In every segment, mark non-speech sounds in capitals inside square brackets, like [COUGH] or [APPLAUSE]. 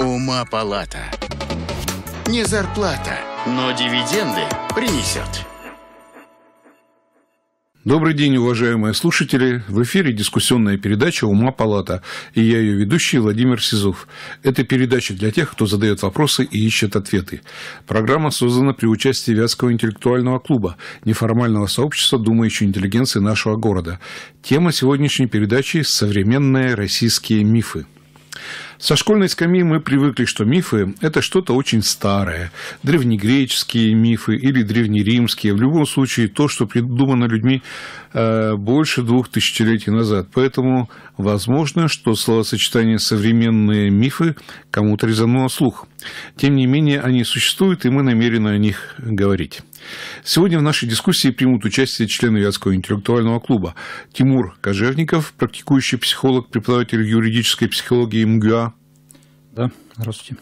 Ума палата. Не зарплата, но дивиденды принесет. Добрый день, уважаемые слушатели. В эфире дискуссионная передача «Ума палата» и я ее ведущий Владимир Сизов. Это передача для тех, кто задает вопросы и ищет ответы. Программа создана при участии Вятского интеллектуального клуба, неформального сообщества думающей интеллигенции нашего города. Тема сегодняшней передачи – современные российские мифы. Со школьной скамьи мы привыкли, что мифы – это что-то очень старое. Древнегреческие мифы или древнеримские. В любом случае, то, что придумано людьми э, больше двух тысячелетий назад. Поэтому возможно, что словосочетание «современные мифы» кому-то резануло слух. Тем не менее, они существуют, и мы намерены о них говорить. Сегодня в нашей дискуссии примут участие члены Вятского интеллектуального клуба Тимур Кожевников, практикующий психолог, преподаватель юридической психологии МГУА. Да, здравствуйте.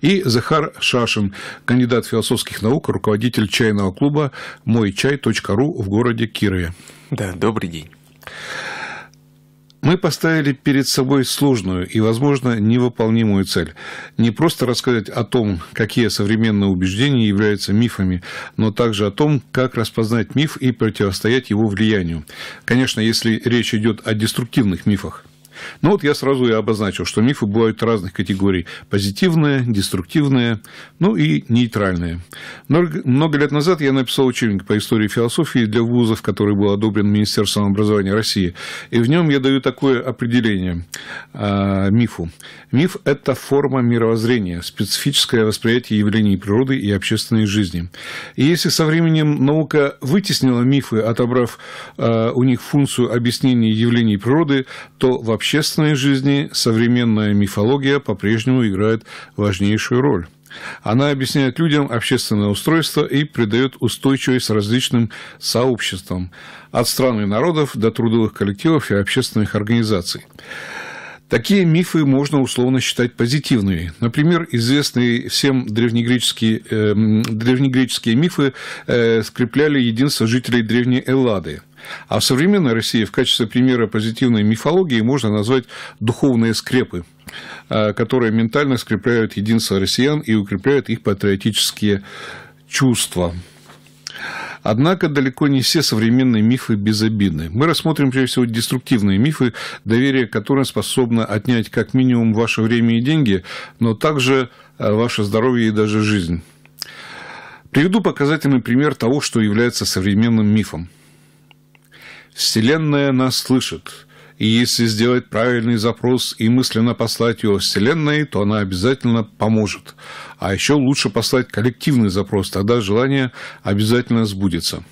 И Захар Шашин, кандидат философских наук, руководитель чайного клуба мойчай.ру в городе Кирове. Да, добрый день. Мы поставили перед собой сложную и, возможно, невыполнимую цель. Не просто рассказать о том, какие современные убеждения являются мифами, но также о том, как распознать миф и противостоять его влиянию. Конечно, если речь идет о деструктивных мифах. Ну вот я сразу и обозначил, что мифы бывают разных категорий. Позитивные, деструктивные, ну и нейтральные. Много лет назад я написал учебник по истории философии для вузов, который был одобрен Министерством образования России. И в нем я даю такое определение э, мифу. Миф – это форма мировоззрения, специфическое восприятие явлений природы и общественной жизни. И если со временем наука вытеснила мифы, отобрав э, у них функцию объяснения явлений природы, то в общественной жизни современная мифология по-прежнему играет важнейшую роль. Она объясняет людям общественное устройство и придает устойчивость различным сообществам, от стран и народов до трудовых коллективов и общественных организаций. Такие мифы можно условно считать позитивными. Например, известные всем древнегреческие, э, древнегреческие мифы э, скрепляли единство жителей древней Эллады. А в современной России в качестве примера позитивной мифологии можно назвать духовные скрепы, э, которые ментально скрепляют единство россиян и укрепляют их патриотические чувства. Однако далеко не все современные мифы безобидны. Мы рассмотрим, прежде всего, деструктивные мифы, доверие которым способно отнять как минимум ваше время и деньги, но также э, ваше здоровье и даже жизнь. Приведу показательный пример того, что является современным мифом. Вселенная нас слышит, и если сделать правильный запрос и мысленно послать его Вселенной, то она обязательно поможет. А еще лучше послать коллективный запрос, тогда желание обязательно сбудется.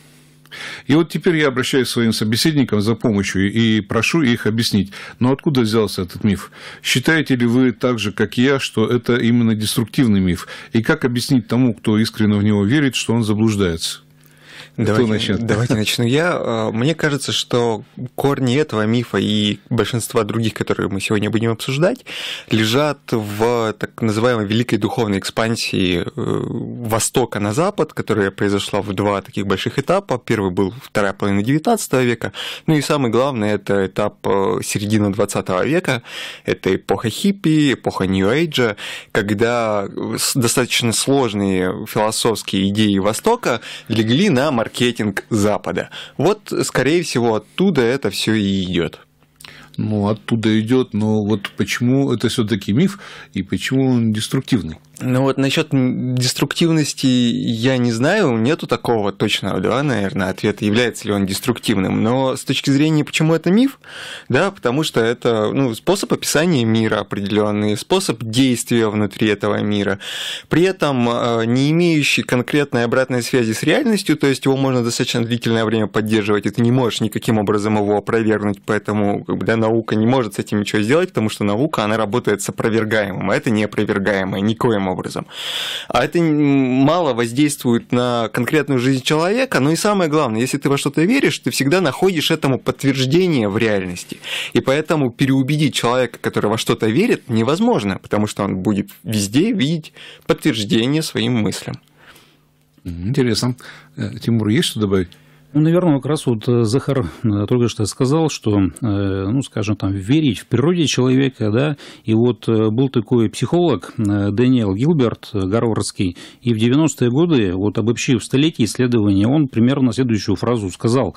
И вот теперь я обращаюсь к своим собеседникам за помощью и прошу их объяснить, но откуда взялся этот миф? Считаете ли вы так же, как и я, что это именно деструктивный миф? И как объяснить тому, кто искренне в него верит, что он заблуждается? Давайте, начнет? давайте начну я. А, мне кажется, что корни этого мифа и большинства других, которые мы сегодня будем обсуждать, лежат в так называемой великой духовной экспансии э, Востока на Запад, которая произошла в два таких больших этапа. Первый был вторая половина XIX века, ну и самый главный – это этап э, середины XX века, это эпоха хиппи, эпоха Нью-Эйджа, когда достаточно сложные философские идеи Востока легли на маркетинг Запада. Вот, скорее всего, оттуда это все и идет. Ну, оттуда идет, но вот почему это все-таки миф и почему он деструктивный? Ну вот насчет деструктивности я не знаю, нету такого точного, да, наверное, ответа, является ли он деструктивным. Но с точки зрения, почему это миф, да, потому что это ну, способ описания мира определенный, способ действия внутри этого мира, при этом э, не имеющий конкретной обратной связи с реальностью, то есть его можно достаточно длительное время поддерживать, и ты не можешь никаким образом его опровергнуть, поэтому как бы, да, наука не может с этим ничего сделать, потому что наука, она работает с опровергаемым, а это неопровергаемое никоим образом. А это мало воздействует на конкретную жизнь человека, но и самое главное, если ты во что-то веришь, ты всегда находишь этому подтверждение в реальности. И поэтому переубедить человека, который во что-то верит, невозможно, потому что он будет везде видеть подтверждение своим мыслям. Интересно. Э, Тимур, есть что добавить? Ну, наверное, как раз вот э, Захар э, только что сказал, что, э, ну, скажем, там, верить в природе человека, да, и вот был такой психолог Дэниел Гилберт, гарвардский, и в 90-е годы, вот обобщив столетие исследования, он примерно следующую фразу сказал,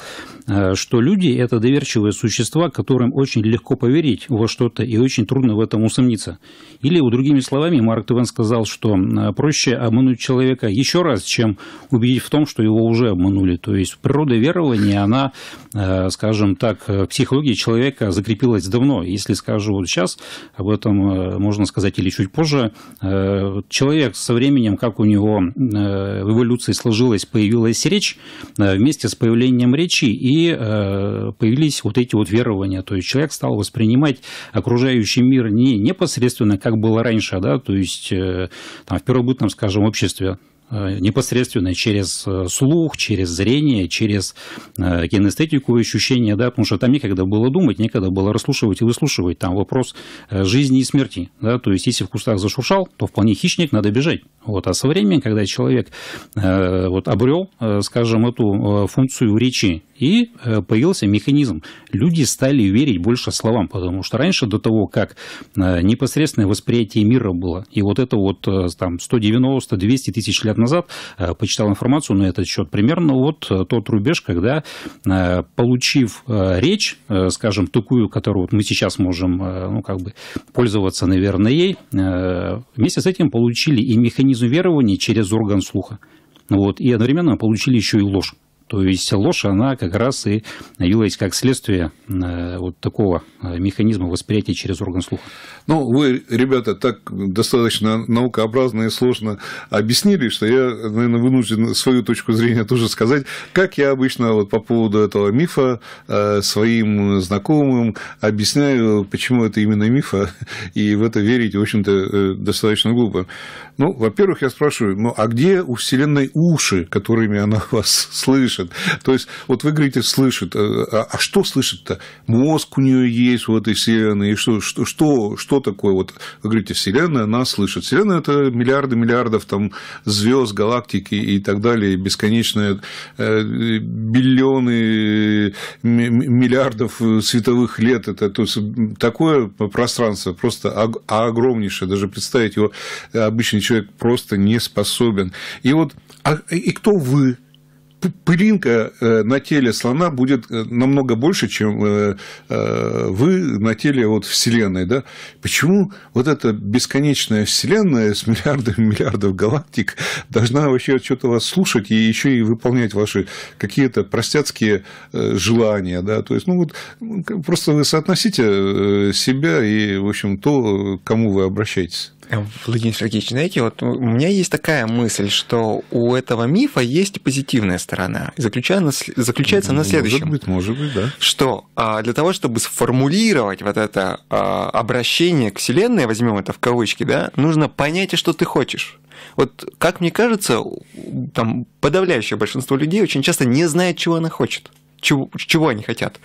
что люди – это доверчивые существа, которым очень легко поверить во что-то и очень трудно в этом усомниться. Или, другими словами, Марк Твен сказал, что проще обмануть человека еще раз, чем убедить в том, что его уже обманули. То есть природа верования, она, э, скажем так, в психологии человека закрепилась давно. Если скажу вот сейчас, об этом э, можно сказать или чуть позже, э, человек со временем, как у него в эволюции сложилась, появилась речь, вместе с появлением речи и появились вот эти вот верования. То есть человек стал воспринимать окружающий мир не непосредственно, как было раньше, да, то есть там, в первобытном, скажем, обществе Э, непосредственно через э, слух, через зрение, через э, кинестетику ощущения, да, потому что там некогда было думать, некогда было расслушивать и выслушивать. Там вопрос жизни и смерти. Да, то есть, если в кустах зашуршал, то вполне хищник, надо бежать. Вот. А со временем, когда человек вот, обрел, скажем, эту функцию речи и э, появился механизм. Люди стали верить больше словам, потому что раньше, до того, как э, непосредственное восприятие мира было, и вот это вот э, там 190-200 тысяч лет назад, почитал информацию на этот счет, примерно вот тот рубеж, когда, получив речь, скажем, такую, которую мы сейчас можем, ну, как бы пользоваться, наверное, ей, вместе с этим получили и механизм верования через орган слуха. Вот, и одновременно получили еще и ложь. То есть ложь, она как раз и явилась как следствие э, вот такого э, механизма восприятия через орган слуха. Ну, вы, ребята, так достаточно наукообразно и сложно объяснили, что я, наверное, вынужден свою точку зрения тоже сказать, как я обычно вот по поводу этого мифа э, своим знакомым объясняю, почему это именно миф, а, и в это верить, в общем-то, достаточно глупо. Ну, во-первых, я спрашиваю, ну, а где у Вселенной уши, которыми она вас [LAUGHS] слышит? То есть, вот вы говорите, слышит, э, а, а что слышит-то? Мозг у нее есть в этой Вселенной, и что, что, что, что такое? Вот вы говорите, Вселенная, она слышит. Вселенная – это миллиарды миллиардов там звезд, галактики и так далее, бесконечные э, биллионы миллиардов световых лет. Это то есть, такое пространство просто огромнейшее, даже представить его обычный человек просто не способен. И вот, а, и кто вы? Пылинка э, на теле слона будет э, намного больше, чем э, вы на теле вот Вселенной. Да? Почему вот эта бесконечная Вселенная с миллиардами [LAUGHS] миллиардов галактик должна вообще что-то вас слушать и еще и выполнять ваши какие-то простяцкие желания? Да? То есть, ну вот просто вы соотносите себя и, в общем, то, к кому вы обращаетесь. Владимир Сергеевич, знаете, вот у меня есть такая мысль, что у этого мифа есть позитивная сторона. Заключается, заключается на следующем. Может быть, может быть, да. Что а, для того, чтобы сформулировать вот это а, обращение к Вселенной, возьмем это в кавычки, да, нужно понять, что ты хочешь. Вот, как мне кажется, там подавляющее большинство людей очень часто не знает, чего она хочет чего, чего они хотят.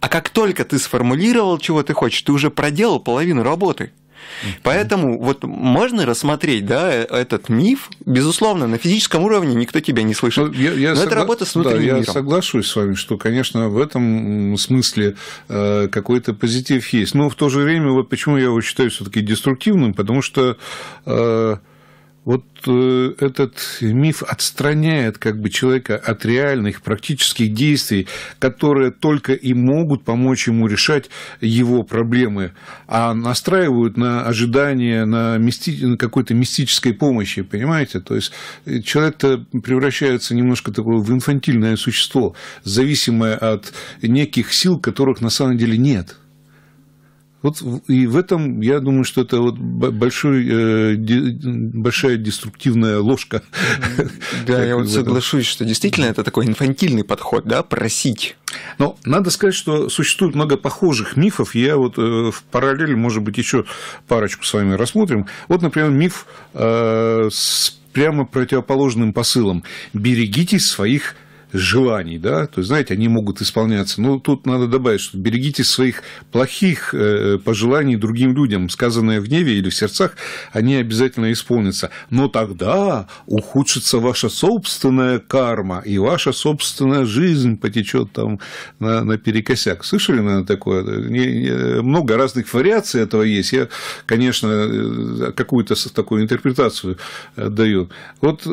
А как только ты сформулировал, чего ты хочешь, ты уже проделал половину работы. Поэтому вот можно рассмотреть да, этот миф, безусловно, на физическом уровне никто тебя не слышит. Ну, я, я Но согла... это работа с внутренним да, миром. Я соглашусь с вами, что, конечно, в этом смысле э, какой-то позитив есть. Но в то же время, вот почему я его считаю все-таки деструктивным, потому что э, вот э, этот миф отстраняет как бы человека от реальных практических действий, которые только и могут помочь ему решать его проблемы, а настраивают на ожидание, на, мисти... на какой-то мистической помощи, понимаете? То есть э, человек-то превращается немножко такое в инфантильное существо, зависимое от неких сил, которых на самом деле нет. Вот и в этом, я думаю, что это вот большой, э, большая деструктивная ложка. Да, я вот соглашусь, что действительно это такой инфантильный подход, да, просить. Но надо сказать, что существует много похожих мифов. Я вот э, в параллель, может быть, еще парочку с вами рассмотрим. Вот, например, миф э, с прямо противоположным посылом. Берегитесь своих желаний, да, то есть, знаете, они могут исполняться. Но тут надо добавить, что берегите своих плохих э, пожеланий другим людям, сказанные в гневе или в сердцах, они обязательно исполнятся. Но тогда ухудшится ваша собственная карма, и ваша собственная жизнь потечет там на, перекосяк. Слышали, наверное, такое? Много разных вариаций этого есть. Я, конечно, э, какую-то такую интерпретацию даю. Вот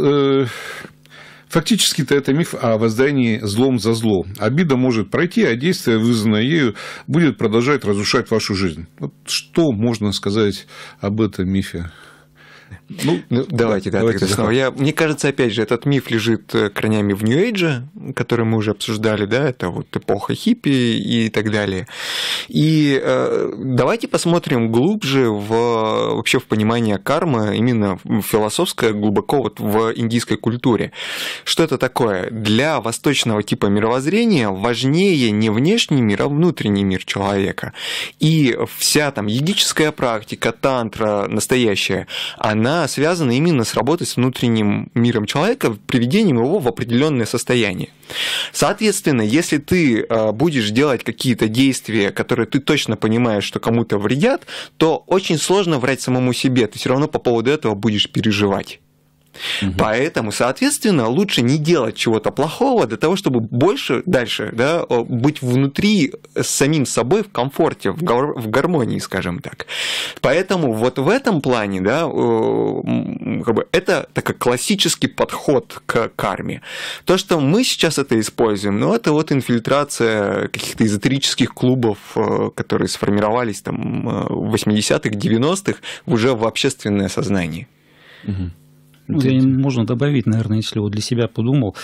Фактически-то это миф о воздании злом за зло. Обида может пройти, а действие, вызванное ею, будет продолжать разрушать вашу жизнь. Вот что можно сказать об этом мифе? Ну, ну давайте, да, давайте тогда снова. Я, мне кажется, опять же, этот миф лежит э, корнями в Нью-Эйдже, который мы уже обсуждали, да, это вот эпоха хиппи и так далее. И э, давайте посмотрим глубже в, вообще в понимание кармы, именно философское, глубоко вот в индийской культуре. Что это такое? Для восточного типа мировоззрения важнее не внешний мир, а внутренний мир человека. И вся там йогическая практика, тантра настоящая, она она связана именно с работой с внутренним миром человека, приведением его в определенное состояние. Соответственно, если ты э, будешь делать какие-то действия, которые ты точно понимаешь, что кому-то вредят, то очень сложно врать самому себе. Ты все равно по поводу этого будешь переживать. Угу. Поэтому, соответственно, лучше не делать чего-то плохого для того, чтобы больше дальше да, быть внутри с самим собой в комфорте, в, гар- в гармонии, скажем так. Поэтому вот в этом плане да, как бы это такой классический подход к карме. То, что мы сейчас это используем, ну, это вот инфильтрация каких-то эзотерических клубов, которые сформировались там в 80-х, 90-х уже в общественное сознание. Угу. Ну, можно добавить, наверное, если вот для себя подумал,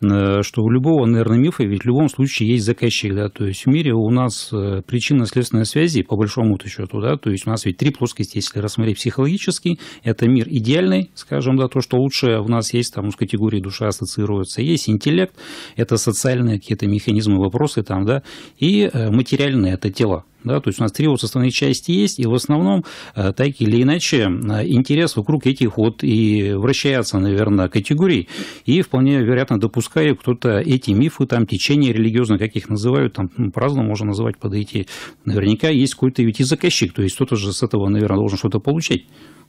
э, что у любого, наверное, мифа ведь в любом случае есть заказчик, да, то есть в мире у нас э, причинно-следственной связи, по большому счету, да, то есть у нас ведь три плоскости, если рассмотреть психологический, это мир идеальный, скажем, да, то, что лучше у нас есть, там, с категорией душа ассоциируется, есть интеллект, это социальные какие-то механизмы, вопросы там, да, и э, материальные, это тела, да, то есть у нас три вот составные части есть, и в основном э, так или иначе э, интерес вокруг этих вот и вращается, наверное, категорий, и вполне вероятно допускаю, кто-то эти мифы, там, течения религиозные, как их называют, там, ну, по-разному можно называть, подойти, наверняка есть какой-то ведь и заказчик, то есть кто-то же с этого, наверное, должен что-то получать.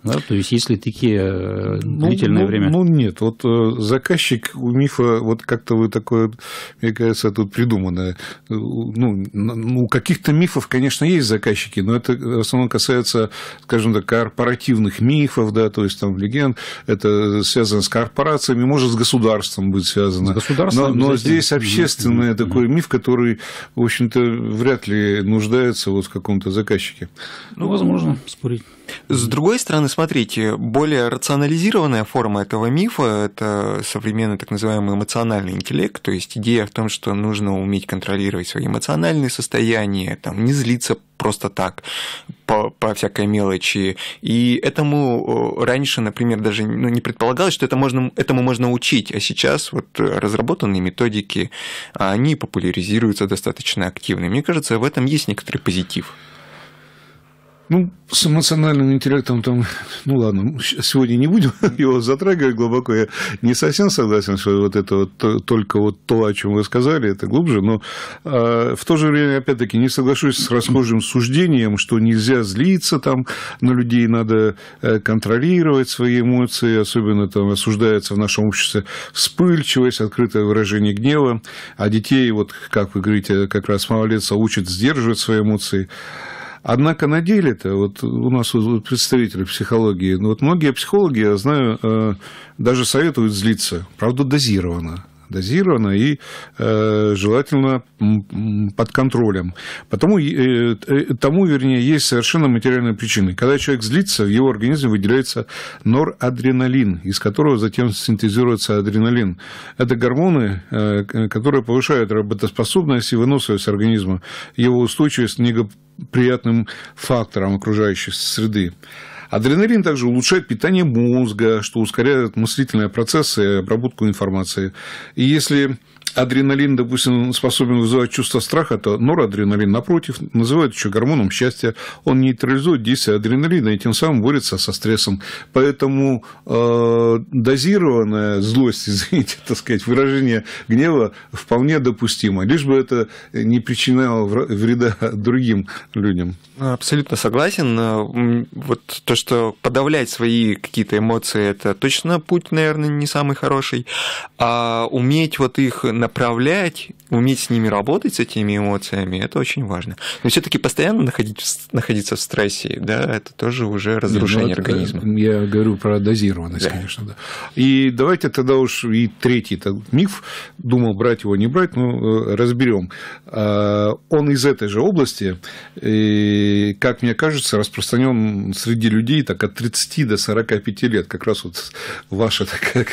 Да? То есть, если такие э, ну, длительное ну, время... Ну, нет, вот э, заказчик у мифа, вот как-то вы такое, мне кажется, тут придуманное. Ну, ну, у каких-то мифов, конечно, есть заказчики, но это в основном касается, скажем так, корпоративных мифов, да, то есть там легенд, это связано с корпорациями, может, с государством быть связано. С государством но, но здесь общественный такой миф, который, в общем-то, вряд ли нуждается вот в каком-то заказчике. Ну, возможно, спорить. С другой стороны, смотрите, более рационализированная форма этого мифа – это современный так называемый эмоциональный интеллект, то есть идея в том, что нужно уметь контролировать свои эмоциональные состояния, там, не злиться просто так по, по всякой мелочи. И этому раньше, например, даже ну, не предполагалось, что это можно, этому можно учить, а сейчас вот разработанные методики, они популяризируются достаточно активно. Мне кажется, в этом есть некоторый позитив. Ну, с эмоциональным интеллектом там, ну ладно, сегодня не будем [LAUGHS] его затрагивать глубоко. Я не совсем согласен, что вот это вот только вот то, о чем вы сказали, это глубже, но э, в то же время, опять-таки, не соглашусь с расхожим суждением, что нельзя злиться там на людей, надо э, контролировать свои эмоции, особенно там осуждается в нашем обществе вспыльчивость, открытое выражение гнева, а детей, вот как вы говорите, как раз малолетство учат сдерживать свои эмоции. Однако на деле-то, вот у нас представители психологии, ну вот многие психологи, я знаю, э, даже советуют злиться, правда, дозированно дозированно и э, желательно под контролем. Потому, э, э, тому, вернее, есть совершенно материальные причины. Когда человек злится, в его организме выделяется норадреналин, из которого затем синтезируется адреналин. Это гормоны, э, которые повышают работоспособность и выносливость организма, его устойчивость к негаприятным факторам окружающей среды. Адреналин также улучшает питание мозга, что ускоряет мыслительные процессы и обработку информации. И если адреналин, допустим, способен вызывать чувство страха, то норадреналин, напротив, называют еще гормоном счастья. Он нейтрализует действие адреналина и тем самым борется со стрессом. Поэтому э, дозированная злость, [LAUGHS] извините, так сказать, выражение гнева вполне допустимо, лишь бы это не причиняло вреда [LAUGHS] другим людям. Абсолютно согласен. Вот то, что подавлять свои какие-то эмоции, это точно путь, наверное, не самый хороший. А уметь вот их направлять, уметь с ними работать, с этими эмоциями, это очень важно. Но все-таки постоянно находить, находиться в стрессе, да, это тоже уже разрушение Нет, ну, организма. Я говорю про дозированность, да. конечно, да. И давайте тогда уж и третий миф, думал брать его, не брать, но э, разберем. А, он из этой же области, и, как мне кажется, распространен среди людей так от 30 до 45 лет, как раз вот ваша такая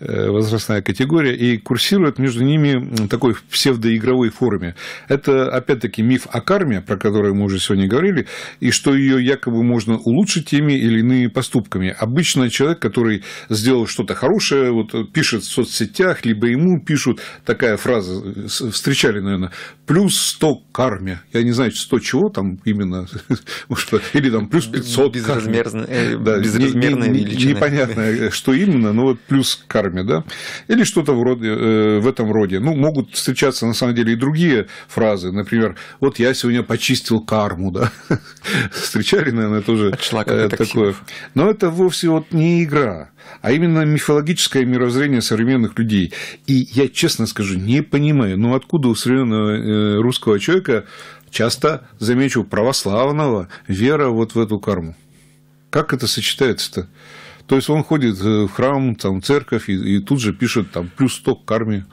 э, возрастная категория, и курсирует между ними такой псевдоигровой форме. Это, опять-таки, миф о карме, про который мы уже сегодня говорили, и что ее якобы можно улучшить теми или иными поступками. Обычно человек, который сделал что-то хорошее, вот пишет в соцсетях, либо ему пишут такая фраза, встречали, наверное, плюс 100 карме. Я не знаю, 100 чего там именно, [LAUGHS] или там плюс 500 Безразмерно, э, да, безразмерная не, не, величина. Непонятно, что именно, но вот плюс карме, да, или что-то вроде, э, в этом роде. Ну, могут встречаться на самом деле и другие фразы. Например, вот я сегодня почистил карму, да. [LAUGHS] Встречали, наверное, тоже э, такое. Но это вовсе вот не игра, а именно мифологическое мировоззрение современных людей. И я честно скажу, не понимаю, ну откуда у современного э, русского человека часто, замечу, православного вера вот в эту карму. Как это сочетается-то? То есть он ходит в храм, там, церковь и, и тут же пишет там плюс 100 к карме.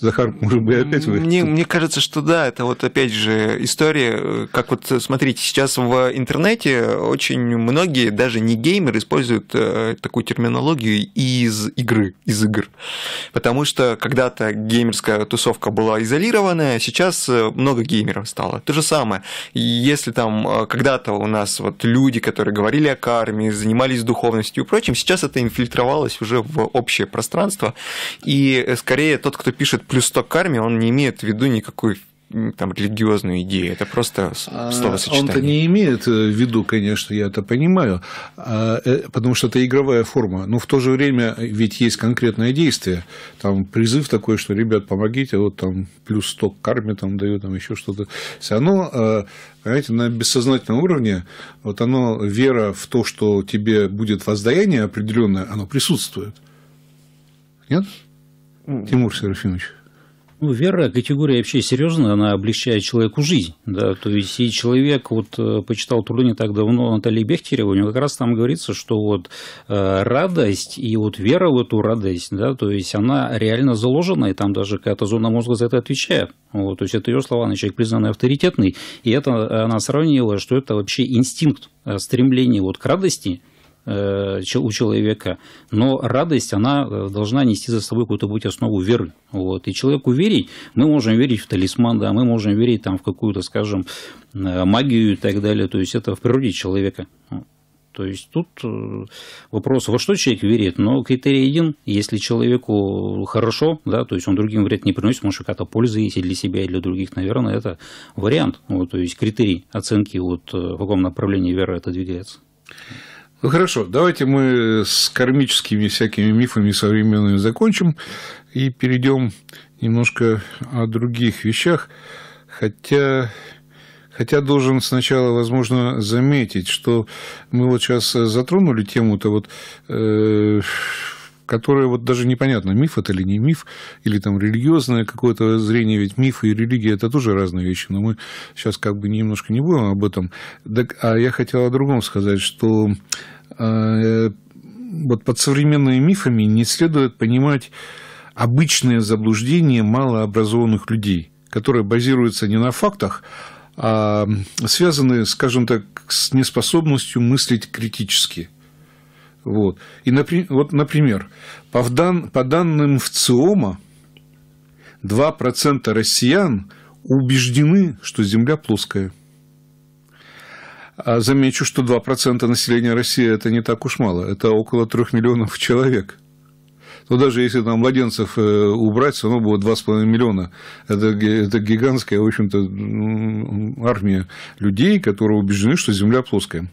Захар, может быть, опять вы? Мне, мне кажется, что да, это вот опять же история, как вот смотрите, сейчас в интернете очень многие, даже не геймеры, используют э, такую терминологию из игры, из игр. Потому что когда-то геймерская тусовка была изолированная, сейчас э, много геймеров стало. То же самое. Если там э, когда-то у нас вот люди, которые говорили о карме, занимались духовностью и прочим, сейчас это инфильтровалось уже в общее пространство. И скорее тот, кто пишет плюс 100 к армии, он не имеет в виду никакой там, религиозную идею. Это просто а, словосочетание. Он-то не имеет в виду, конечно, я это понимаю, а, э, потому что это игровая форма. Но в то же время ведь есть конкретное действие. Там призыв такой, что, ребят, помогите, вот там плюс 100 к карме там даю, там еще что-то. Все равно, а, понимаете, на бессознательном уровне вот оно, вера в то, что тебе будет воздаяние определенное, оно присутствует. Нет? Тимур Серафимович. Ну, вера категория вообще серьезная, она облегчает человеку жизнь. Да? То есть, и человек, вот э, почитал труды не так давно Натальи Бехтерева, у него как раз там говорится, что вот э, радость и вот вера в эту радость, да, то есть она реально заложена, и там даже какая-то зона мозга за это отвечает. Вот, то есть это ее слова, она человек признанный авторитетный, и это она сравнила, что это вообще инстинкт э, стремление вот к радости, у человека, но радость, она э, должна нести за собой какую-то быть основу веры. Вот. И человеку верить, мы можем верить в талисман, да, мы можем верить там, в какую-то, скажем, э, магию и так далее. То есть это в природе человека. То есть тут вопрос, во что человек верит, но критерий один, если человеку хорошо, да, то есть он другим вред не приносит, может, какая-то польза есть и для себя, и для других, наверное, это вариант, вот, то есть критерий оценки, вот, в каком направлении вера это двигается. Ну хорошо, давайте мы с кармическими всякими мифами современными закончим и перейдем немножко о других вещах, хотя Хотя должен сначала, возможно, заметить, что мы вот сейчас затронули тему-то вот э, которое вот даже непонятно, миф это или не миф, или там религиозное какое-то зрение, ведь миф и религия это тоже разные вещи, но мы сейчас как бы немножко не будем об этом. А я хотел о другом сказать, что э, вот под современными мифами не следует понимать обычные заблуждения малообразованных людей, которые базируются не на фактах, а связаны, скажем так, с неспособностью мыслить критически – вот. И, вот, например, по, дан, по данным ВЦИОМа, 2% россиян убеждены, что Земля плоская. А замечу, что 2% населения России – это не так уж мало, это около 3 миллионов человек. Но даже если там младенцев э, убрать, все равно будет 2,5 миллиона. Это, это гигантская, в общем-то, армия людей, которые убеждены, что Земля плоская.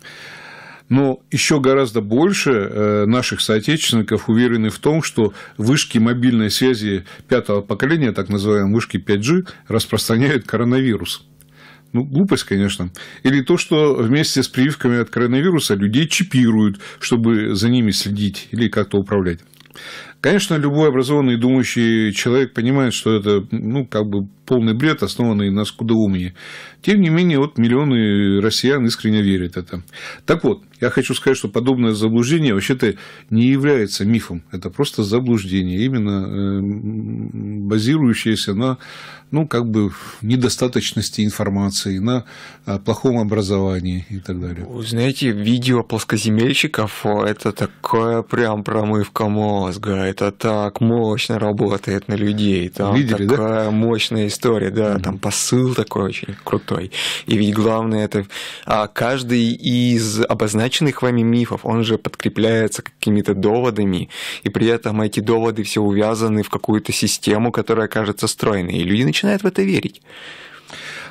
Но еще гораздо больше э, наших соотечественников уверены в том, что вышки мобильной связи пятого поколения, так называемые вышки 5G, распространяют коронавирус. Ну, глупость, конечно. Или то, что вместе с прививками от коронавируса людей чипируют, чтобы за ними следить или как-то управлять. Конечно, любой образованный и думающий человек понимает, что это ну, как бы полный бред, основанный на скудоумии. Тем не менее, вот миллионы россиян искренне верят это. Так вот, я хочу сказать, что подобное заблуждение вообще-то не является мифом. Это просто заблуждение, именно э, базирующееся на ну, как бы недостаточности информации, на а, плохом образовании и так далее. Вы знаете, видео плоскоземельщиков – это такая прям промывка мозга, это так мощно работает на людей. Там Видели, такая да? мощная история, да, mm-hmm. там посыл такой очень крутой. И ведь главное, это а каждый из обозначенных вами мифов, он же подкрепляется какими-то доводами, и при этом эти доводы все увязаны в какую-то систему, которая кажется стройной, и люди начинают в это верить.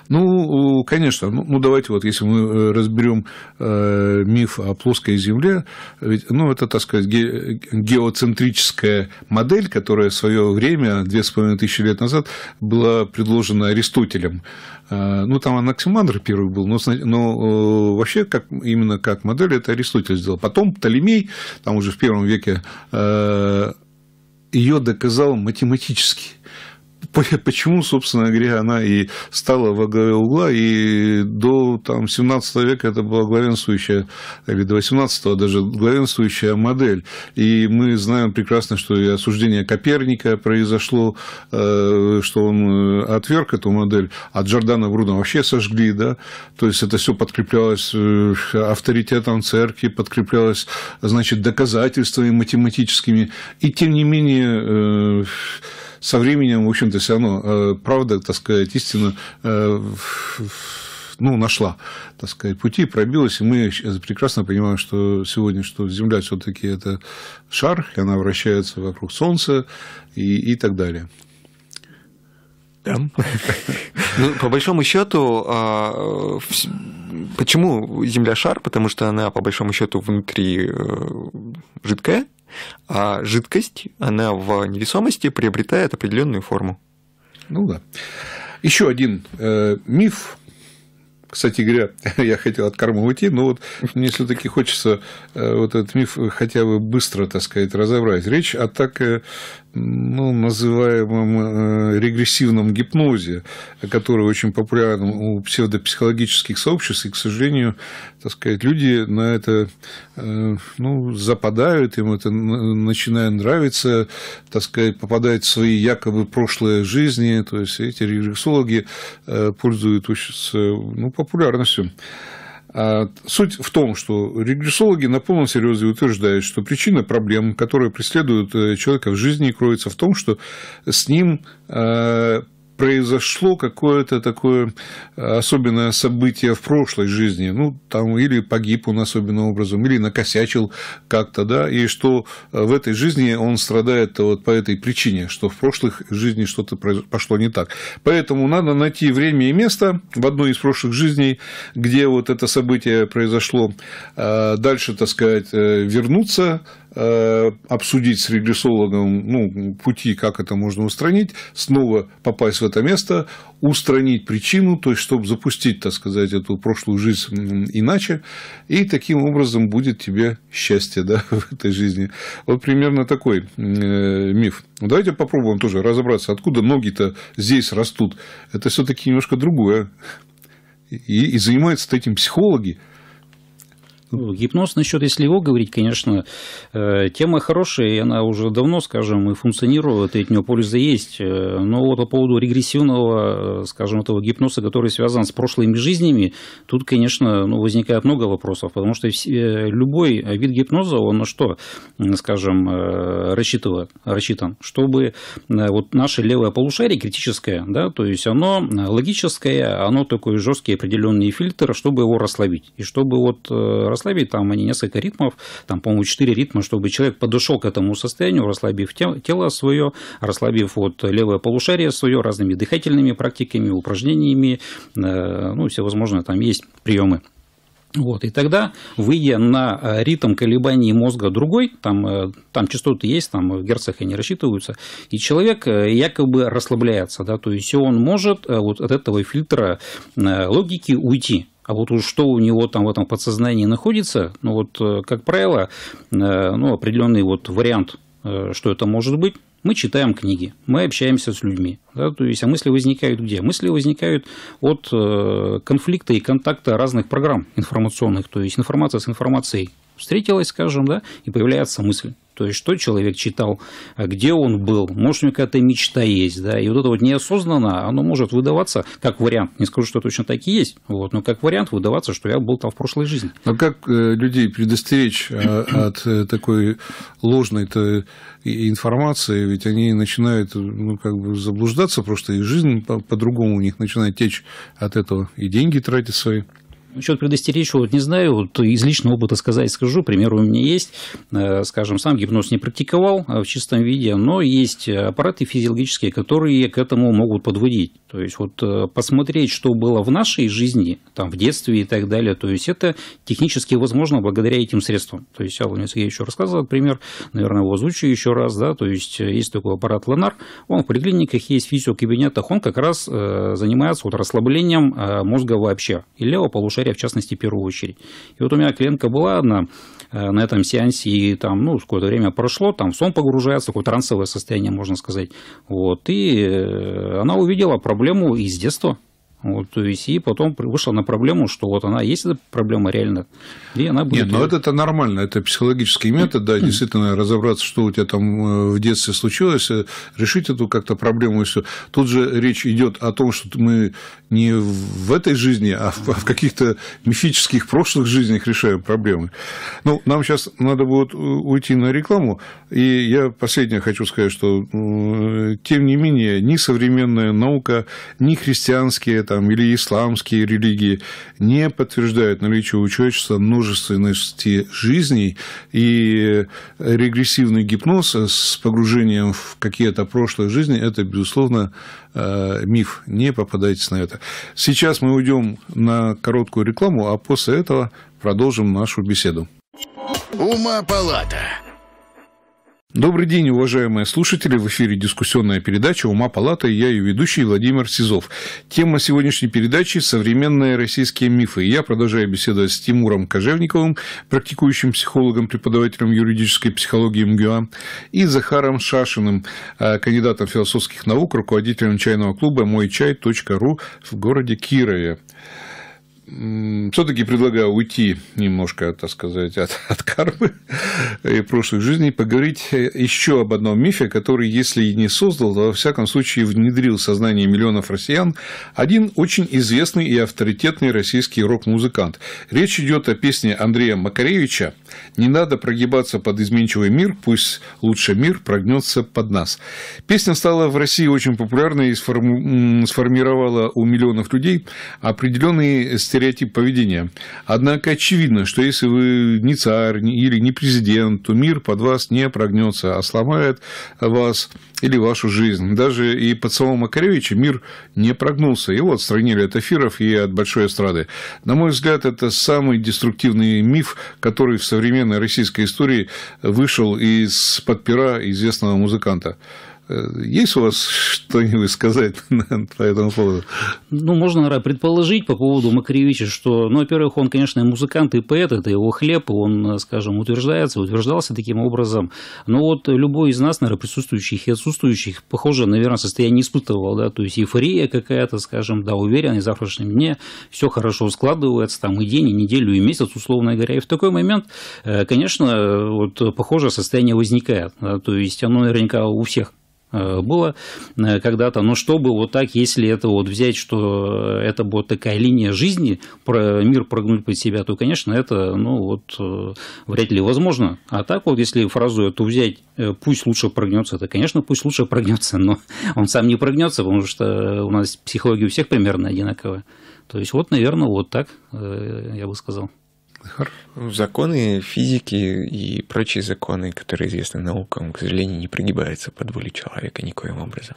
Ну, конечно. Ну, ну, давайте вот, если мы э, разберем э, миф о плоской Земле, ведь, ну, это, так сказать, ге- геоцентрическая модель, которая в свое время, две с половиной тысячи лет назад, была предложена Аристотелем. Э, ну, там Анаксимандр первый был, но, но э, вообще, как, именно как модель, это Аристотель сделал. Потом Птолемей, там уже в первом веке, ее доказал математически почему, собственно говоря, она и стала во главе угла, и до там, 17 века это была главенствующая, или до 18 даже главенствующая модель. И мы знаем прекрасно, что и осуждение Коперника произошло, э, что он э, отверг эту модель, а Джордана Бруно вообще сожгли, да, то есть это все подкреплялось э, авторитетом церкви, подкреплялось, значит, доказательствами математическими, и тем не менее со временем, в общем-то, все равно э, правда, так сказать, истина э, ну, нашла, так сказать, пути, пробилась, и мы прекрасно понимаем, что сегодня, что Земля все-таки это шар, и она вращается вокруг Солнца и, и так далее. Да. Ну, по большому счету, а, почему Земля шар? Потому что она, по большому счету, внутри э, жидкая, а жидкость, она в невесомости приобретает определенную форму. Ну да. Еще один э, миф, кстати говоря, [LAUGHS] я хотел от кармы уйти, но вот мне все-таки хочется э, вот этот миф хотя бы быстро, так сказать, разобрать. Речь о так ну, называемом э, регрессивном гипнозе, который очень популярен у псевдопсихологических сообществ, и, к сожалению, так сказать, люди на это э, ну, западают, им это начинает нравиться, так сказать, попадают в свои якобы прошлые жизни, то есть эти регрессологи э, пользуются ну, популярностью. А суть в том, что регрессологи на полном серьезе утверждают, что причина проблем, которые преследуют э, человека в жизни, кроется в том, что с ним э, произошло какое-то такое особенное событие в прошлой жизни, ну, там, или погиб он особенным образом, или накосячил как-то, да, и что в этой жизни он страдает вот по этой причине, что в прошлых жизни что-то пошло не так. Поэтому надо найти время и место в одной из прошлых жизней, где вот это событие произошло, а дальше, так сказать, э, вернуться, Э, обсудить с регрессологом ну, пути, как это можно устранить, снова попасть в это место, устранить причину, то есть, чтобы запустить, так сказать, эту прошлую жизнь иначе, и таким образом будет тебе счастье да, [LAUGHS] в этой жизни. Вот примерно такой э, миф. Давайте попробуем тоже разобраться, откуда ноги-то здесь растут. Это все-таки немножко другое. И, и занимаются этим психологи, гипноз насчет, если его говорить, конечно, э, тема хорошая, и она уже давно, скажем, и функционирует, и от нее польза есть. Э, но вот по поводу регрессивного, э, скажем, этого гипноза, который связан с прошлыми жизнями, тут, конечно, ну, возникает много вопросов, потому что любой вид гипноза, он на что, скажем, рассчитывает, рассчитан, чтобы вот наше левое полушарие критическое, да, то есть оно логическое, оно такой жесткий определенный фильтр, чтобы его расслабить, и чтобы вот расслабить, там они несколько ритмов, там, по-моему, 4 ритма, чтобы человек подошел к этому состоянию, расслабив тело свое, расслабив вот левое полушарие свое разными дыхательными практиками, упражнениями, э, ну, всевозможные там есть приемы. Вот, и тогда, выйдя на э, ритм колебаний мозга другой, там, э, там частоты есть, там в герцах они рассчитываются, и человек якобы расслабляется, да, то есть он может вот от этого фильтра логики уйти. А вот уж что у него там в этом подсознании находится, ну вот, э, как правило, э, ну, определенный вот вариант, э, что это может быть, мы читаем книги, мы общаемся с людьми. Да, то есть, а мысли возникают где? Мысли возникают от конфликта и контакта разных программ информационных, то есть информация с информацией встретилась, скажем, да, и появляется мысль. То есть, что человек читал, а где он был, может, у него какая-то мечта есть, да, и вот это вот неосознанно, оно может выдаваться как вариант, не скажу, что точно так и есть, вот, но как вариант выдаваться, что я был там в прошлой жизни. А как э, людей предостеречь а, [CLEARS THROAT] от э, такой ложной-то информации, ведь они начинают ну, как бы заблуждаться, просто и жизнь по-другому у них начинает течь. От этого, и деньги тратить свои. Насчет предостеречь, вот не знаю, вот из личного опыта сказать скажу, пример у меня есть, э, скажем, сам гипноз не практиковал в чистом виде, но есть аппараты физиологические, которые к этому могут подводить. То есть вот э, посмотреть, что было в нашей жизни, там, в детстве и так далее, то есть это технически возможно благодаря этим средствам. То есть я Владимир Сергеевич еще рассказывал пример, наверное, его озвучу еще раз, да, то есть э, есть такой аппарат Ланар, он в поликлиниках есть, в физиокабинетах, он как раз занимается вот расслаблением мозга вообще, и левого полушария в частности, в первую очередь. И вот у меня клиентка была одна э, на этом сеансе, и там, ну, какое-то время прошло, там сон погружается, такое трансовое состояние, можно сказать. Вот, и э, она увидела проблему из детства. Вот, то есть, и потом вышла на проблему, что вот она есть эта проблема реально, и она будет... Нет, но это, это нормально, это психологический метод, да, действительно разобраться, что у тебя там э, в детстве случилось, э, решить эту как-то проблему и все. Тут же речь идет о том, что мы не в этой жизни, а в, в каких-то мифических прошлых жизнях решаем проблемы. Ну, нам сейчас надо будет уйти на рекламу, и я последнее хочу сказать, что тем не менее ни современная наука, ни христианские там, там, или исламские религии не подтверждают наличие у человечества множественности жизней, и регрессивный гипноз с погружением в какие-то прошлые жизни – это, безусловно, э, миф. Не попадайтесь на это. Сейчас мы уйдем на короткую рекламу, а после этого продолжим нашу беседу. Ума палата. Добрый день, уважаемые слушатели. В эфире дискуссионная передача «Ума палата» и я ее ведущий Владимир Сизов. Тема сегодняшней передачи – современные российские мифы. И я продолжаю беседовать с Тимуром Кожевниковым, практикующим психологом, преподавателем юридической психологии МГУА, и Захаром Шашиным, э, кандидатом философских наук, руководителем чайного клуба «Мойчай.ру» в городе Кирове все-таки предлагаю уйти немножко, так сказать, от, от кармы и прошлых жизней, поговорить еще об одном мифе, который, если и не создал, то во всяком случае внедрил в сознание миллионов россиян один очень известный и авторитетный российский рок-музыкант. Речь идет о песне Андрея Макаревича «Не надо прогибаться под изменчивый мир, пусть лучше мир прогнется под нас». Песня стала в России очень популярной и сформировала у миллионов людей определенные стереотипы стереотип поведения. Однако очевидно, что если вы не царь или не президент, то мир под вас не прогнется, а сломает вас или вашу жизнь. Даже и под самого Макаревича мир не прогнулся. Его отстранили от эфиров и от большой эстрады. На мой взгляд, это самый деструктивный миф, который в современной российской истории вышел из-под пера известного музыканта. Есть у вас что-нибудь сказать [LAUGHS] по этому поводу? Ну, можно, наверное, предположить по поводу Макаревича, что, ну, во-первых, он, конечно, музыкант и поэт, это его хлеб, он, скажем, утверждается, утверждался таким образом. Но вот любой из нас, наверное, присутствующих и отсутствующих, похоже, наверное, состояние испытывал, да, то есть эйфория какая-то, скажем, да, уверенность в завтрашнем дне, все хорошо складывается, там и день, и неделю, и месяц, условно говоря. И в такой момент, э, конечно, вот похожее состояние возникает, да, то есть оно наверняка у всех Э, было э, когда-то, но чтобы вот так, если это вот взять, что это будет такая линия жизни, про мир прогнуть под себя, то, конечно, это, ну, вот, э, вряд ли возможно. А так вот, если фразу эту взять, пусть лучше прогнется, то, конечно, пусть лучше прогнется, но [LAUGHS] он сам не прогнется, потому что у нас психология у всех примерно одинаковая. То есть, вот, наверное, вот так я бы сказал. Законы физики и прочие законы, которые известны наукам, к сожалению, не прогибаются под волю человека никоим образом.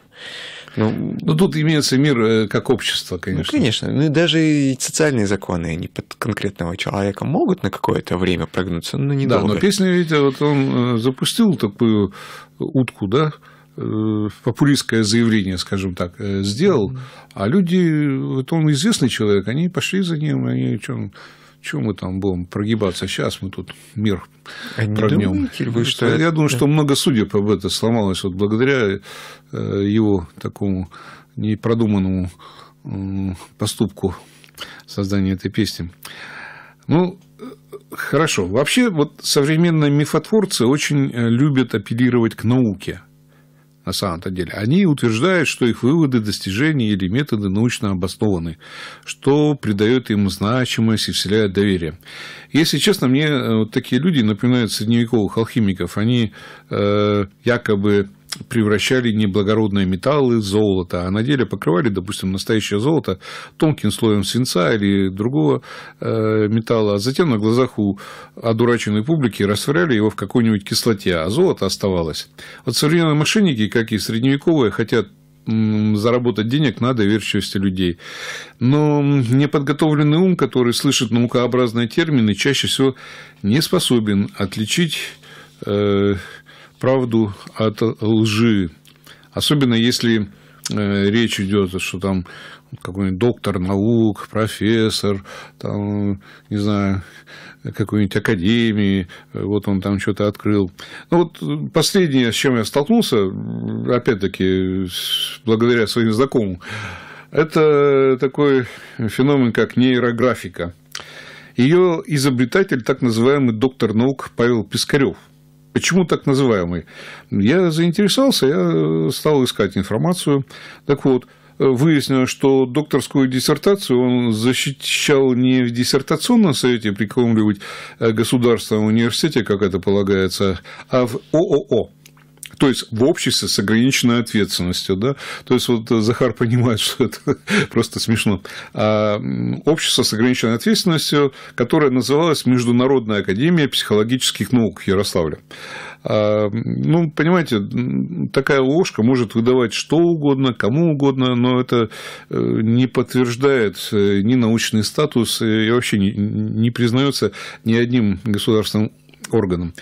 Ну, ну тут имеется мир э, как общество, конечно. Ну, конечно. Ну, даже социальные законы, они под конкретного человека могут на какое-то время прогнуться, но недолго. Да, но песня, ведь вот он э, запустил такую утку, да, э, популистское заявление, скажем так, сделал, а люди, вот он известный человек, они пошли за ним, они что, чего мы там будем прогибаться? Сейчас мы тут мир а прогнем. Вы, что Я это... думаю, что много судеб об этом сломалось вот благодаря э, его такому непродуманному поступку создания этой песни. Ну, хорошо. Вообще, вот современные мифотворцы очень э, любят апеллировать к науке – на самом-то деле. Они утверждают, что их выводы, достижения или методы научно обоснованы, что придает им значимость и вселяет доверие. Если честно, мне э, вот такие люди напоминают средневековых алхимиков. Они э, якобы превращали неблагородные металлы в золото, а на деле покрывали, допустим, настоящее золото тонким слоем свинца или другого э, металла, а затем на глазах у одураченной публики растворяли его в какой-нибудь кислоте, а золото оставалось. Вот современные мошенники, как и средневековые, хотят заработать денег на доверчивости людей. Но неподготовленный ум, который слышит наукообразные термины, чаще всего не способен отличить э, правду от лжи. Особенно если э, речь идет, что там какой-нибудь доктор наук, профессор, там, не знаю, какой-нибудь академии, вот он там что-то открыл. Ну, вот последнее, с чем я столкнулся, опять-таки, благодаря своим знакомым, это такой феномен, как нейрографика. Ее изобретатель, так называемый доктор наук Павел Пискарев – Почему так называемый? Я заинтересовался, я стал искать информацию. Так вот, выяснилось, что докторскую диссертацию он защищал не в диссертационном совете при каком-нибудь государственном университете, как это полагается, а в ООО то есть в обществе с ограниченной ответственностью, да, то есть вот Захар понимает, [LAUGHS] что это просто смешно, а общество с ограниченной ответственностью, которое называлось Международная академия психологических наук Ярославля. А, ну, понимаете, такая ложка может выдавать что угодно, кому угодно, но это э, не подтверждает э, ни научный статус и вообще не признается ни одним государственным органом.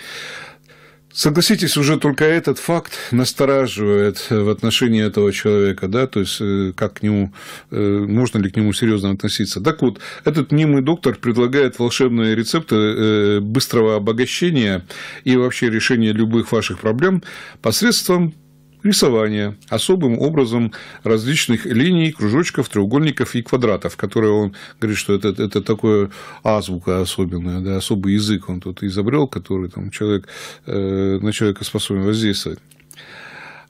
Согласитесь, уже только этот факт настораживает в отношении этого человека, да, то есть э, как к нему, э, можно ли к нему серьезно относиться. Так вот, этот мнимый доктор предлагает волшебные рецепты э, быстрого обогащения и вообще решения любых ваших проблем посредством рисования особым образом различных линий, кружочков, треугольников и квадратов, которые он говорит, что это, это такое азбука особенная, да, особый язык он тут изобрел, который там человек, э, на человека способен воздействовать.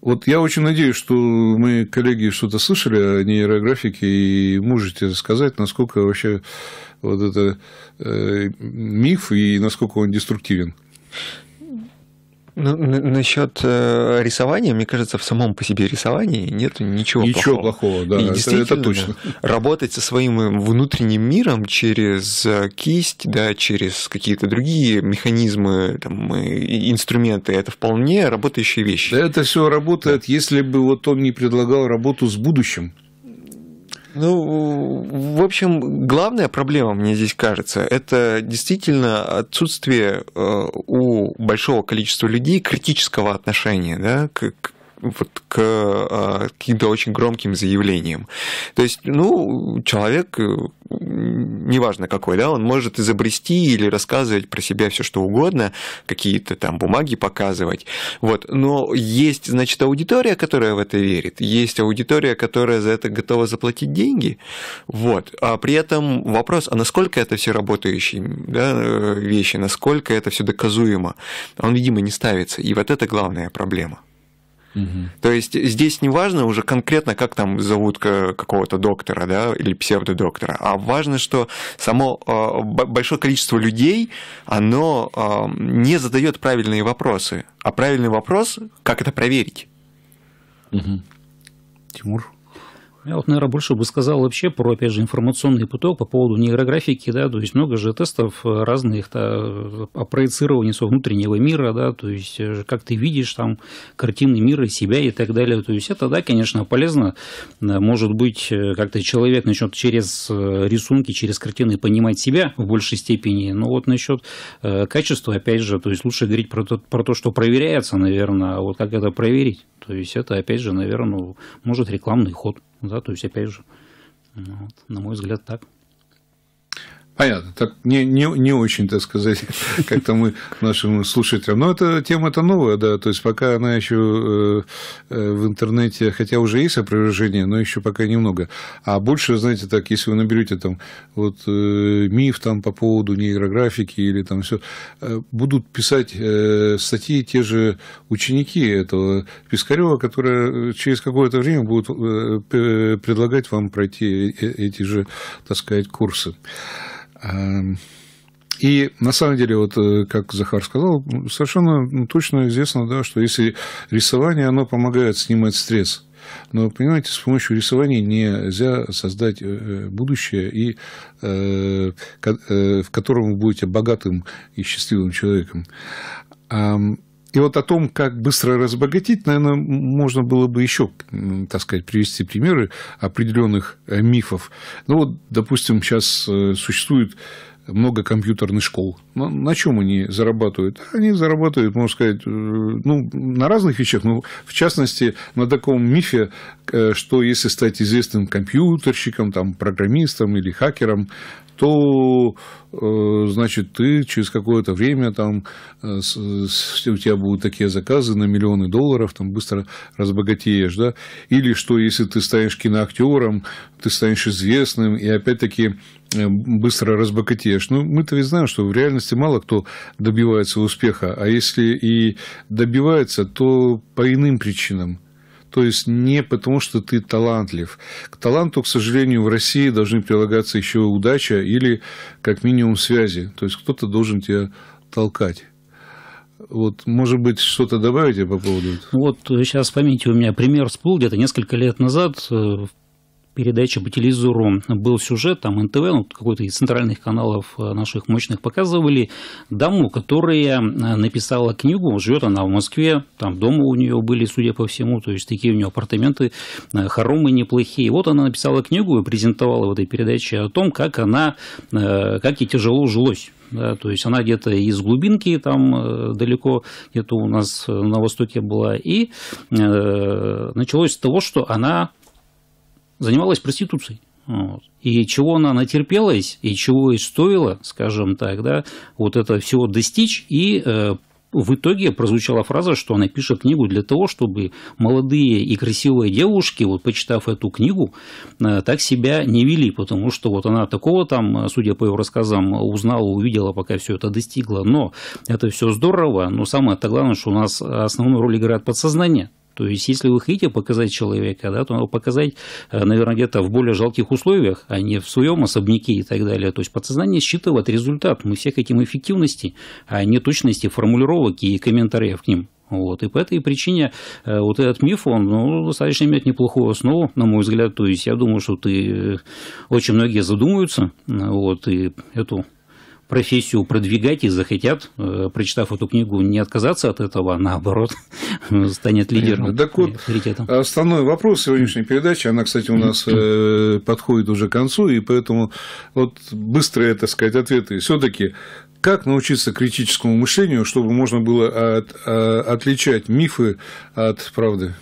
Вот я очень надеюсь, что мы, коллеги, что-то слышали о нейрографике и можете сказать, насколько вообще вот это э, миф и насколько он деструктивен. Ну, насчет э, рисования, мне кажется, в самом по себе рисовании нет ничего, ничего плохого. Ничего плохого, да, И это, это точно. Работать со своим внутренним миром через э, кисть, да, через какие-то другие механизмы, там, инструменты, это вполне работающие вещи. Да, это все работает, да. если бы вот он не предлагал работу с будущим. Ну, в общем, главная проблема, мне здесь кажется, это действительно отсутствие э, у большого количества людей критического отношения да, к, вот к а, каким-то очень громким заявлениям. То есть, ну, человек, э, неважно какой, да, он может изобрести или рассказывать про себя все что угодно, какие-то там бумаги показывать, вот, но есть, значит, аудитория, которая в это верит, есть аудитория, которая за это готова заплатить деньги, вот, а при этом вопрос, а насколько это все работающие да, э, вещи, насколько это все доказуемо, он, видимо, не ставится, и вот это главная проблема. Угу. То есть здесь не важно уже конкретно, как там зовут какого-то доктора да, или псевдодоктора, а важно, что само а, большое количество людей, оно а, не задает правильные вопросы. А правильный вопрос, как это проверить? Угу. Тимур? Я вот, наверное, больше бы сказал вообще про, опять же, информационный поток по поводу нейрографики, да, то есть много же тестов разных да, о проецировании своего внутреннего мира, да, то есть э, как ты видишь там картины мира, себя и так далее. То есть это, да, конечно, полезно. Может быть, э, как-то человек начнет через э, рисунки, через картины понимать себя в большей степени. Но вот насчет качества, опять же, то есть лучше говорить про то, про то, что проверяется, наверное, а вот как это проверить. То есть это, опять же, наверное, может рекламный ход. Да, то есть, опять же, вот, на мой взгляд, так. Понятно. Так не, не, не очень, так сказать, [LAUGHS] как-то мы нашим слушателям. Но эта тема-то новая, да, то есть пока она еще э, э, в интернете, хотя уже есть опровержение, но еще пока немного. А больше, знаете, так, если вы наберете там вот э, миф там по поводу нейрографики или там все, будут писать статьи те же ученики этого Пискарева, которые через какое-то время будут предлагать вам пройти эти же, так сказать, курсы. Эм, и на самом деле, вот э, как Захар сказал, совершенно ну, точно известно, да, что если рисование, оно помогает снимать стресс. Но, понимаете, с помощью рисования нельзя создать э, будущее, и, э, в котором вы будете богатым и счастливым человеком. И вот о том, как быстро разбогатеть, наверное, можно было бы еще, так сказать, привести примеры определенных э, мифов. Ну вот, допустим, сейчас э, существует много компьютерных школ. Но на чем они зарабатывают? Они зарабатывают, можно сказать, э, ну, на разных вещах, но в частности на таком мифе, что если стать известным компьютерщиком, там, программистом или хакером, то э, значит, ты через какое-то время там э, у тебя будут такие заказы на миллионы долларов, там быстро разбогатеешь, да, или что если ты станешь киноактером, ты станешь известным, и опять-таки э, быстро разбогатеешь. Ну, мы-то ведь знаем, что в реальности мало кто добивается успеха, а если и добивается, то по иным причинам. То есть не потому, что ты талантлив. К таланту, к сожалению, в России должны прилагаться еще удача или как минимум связи. То есть кто-то должен тебя толкать. Вот, может быть, что-то добавите по поводу этого? Вот сейчас в памяти у меня пример всплыл где-то несколько лет назад э, передаче по телевизору был сюжет, там НТВ, ну, какой-то из центральных каналов э, наших мощных показывали. Даму, которая э, написала книгу, живет она в Москве, там дома у нее были, судя по всему, то есть такие у нее апартаменты, э, хоромы неплохие. Вот она написала книгу и презентовала в этой передаче о том, как она, как ей тяжело жилось. Да, то есть она где-то из глубинки там далеко, где-то у нас на востоке была, и э, началось с того, что она занималась проституцией. Вот. И чего она натерпелась, и чего и стоило, скажем так, да, вот это всего достичь, и э, в итоге прозвучала фраза, что она пишет книгу для того, чтобы молодые и красивые девушки, вот почитав эту книгу, э, так себя не вели, потому что вот она такого там, судя по его рассказам, узнала, увидела, пока все это достигла. Но это все здорово, но самое-то главное, что у нас основную роль играет подсознание. То есть, если вы хотите показать человека, да, то надо показать, э, наверное, где-то в более жалких условиях, а не в своем особняке и так далее. То есть, подсознание считывает результат. Мы все хотим эффективности, а не точности формулировок и комментариев к ним. Вот. И по этой причине э, вот этот миф, он ну, достаточно имеет неплохую основу, на мой взгляд. То есть я думаю, что ты э, очень многие задумаются вот, и эту профессию продвигать и захотят, э, прочитав эту книгу, не отказаться от этого, а наоборот, [LAUGHS] станет лидером. Так вот, основной вопрос сегодняшней передачи, она, кстати, у нас э, подходит уже к концу, и поэтому вот быстрые, так сказать, ответы. все таки как научиться критическому мышлению, чтобы можно было от, а, отличать мифы от правды?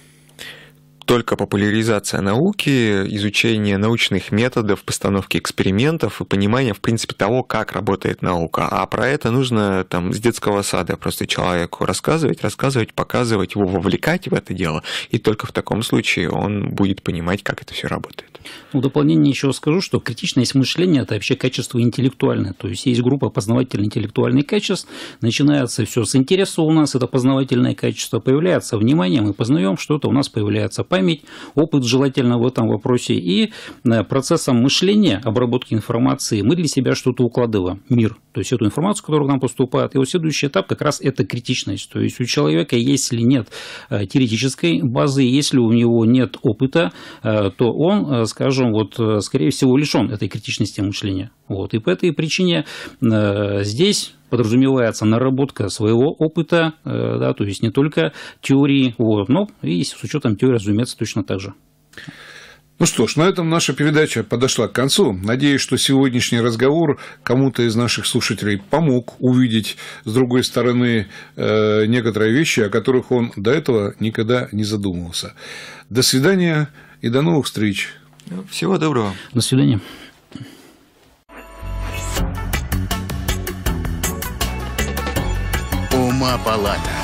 Только популяризация науки, изучение научных методов, постановки экспериментов и понимание, в принципе, того, как работает наука. А про это нужно там с детского сада просто человеку рассказывать, рассказывать, показывать, его вовлекать в это дело. И только в таком случае он будет понимать, как это все работает. Ну, в дополнение еще скажу, что критичность мышления – это вообще качество интеллектуальное. То есть есть группа познавательно-интеллектуальных качеств. Начинается все с интереса у нас, это познавательное качество. Появляется внимание, мы познаем что-то, у нас появляется память, опыт желательно в этом вопросе. И э, процессом мышления, обработки информации, мы для себя что-то укладываем, мир. То есть эту информацию, которая к нам поступает. И вот следующий этап как раз это критичность. То есть у человека, если нет э, теоретической базы, если у него нет опыта, э, то он, скажем, вот, скорее всего, лишен этой критичности мышления. Вот. И по этой причине здесь подразумевается наработка своего опыта, э, да, то есть не только теории, вот, но и с учетом теории, разумеется, точно так же. Ну что ж, на этом наша передача подошла к концу. Надеюсь, что сегодняшний разговор кому-то из наших слушателей помог увидеть с другой стороны э, некоторые вещи, о которых он до этого никогда не задумывался. До свидания и до новых встреч. Всего доброго. До свидания. Ума палата.